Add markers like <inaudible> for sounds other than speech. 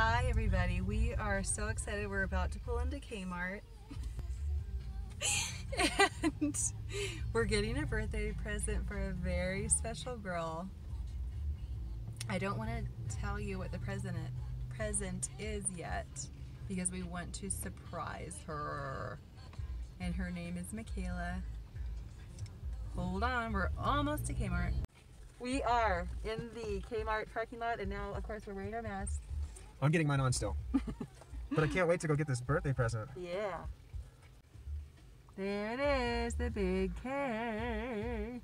Hi, everybody. We are so excited. We're about to pull into Kmart. <laughs> and we're getting a birthday present for a very special girl. I don't want to tell you what the present present is yet because we want to surprise her. And her name is Michaela. Hold on, we're almost to Kmart. We are in the Kmart parking lot, and now, of course, we're wearing our masks. I'm getting mine on still. <laughs> but I can't wait to go get this birthday present. Yeah. There it is, the big K.